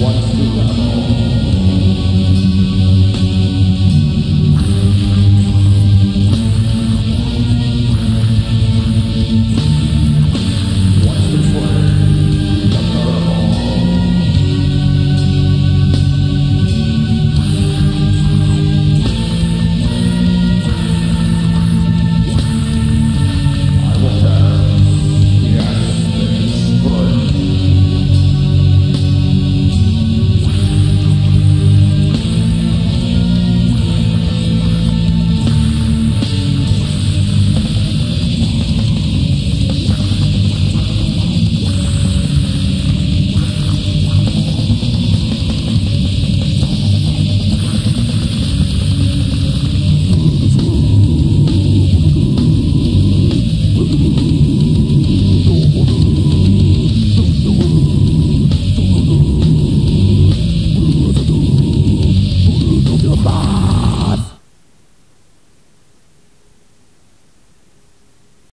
One.